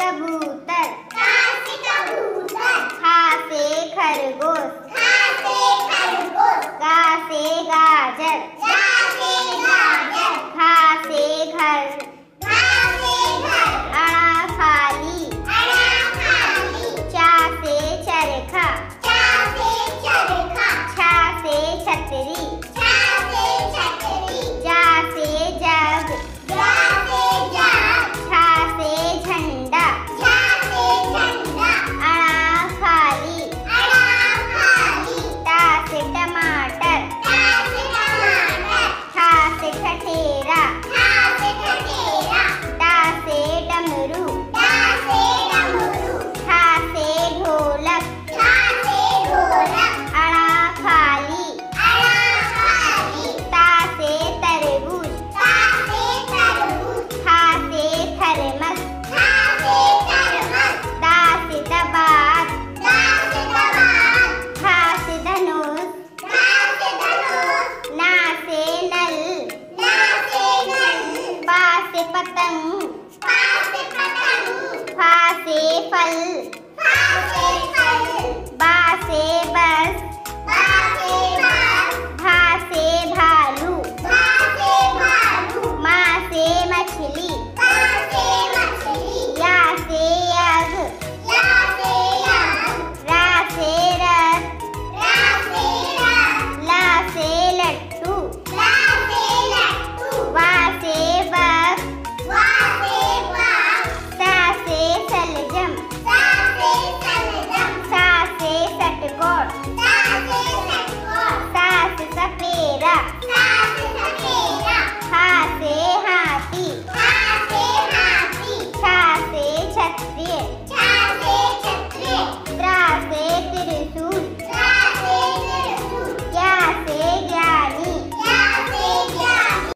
कबूतर कबूतर खा खरगोश। पतंग। फासे फल।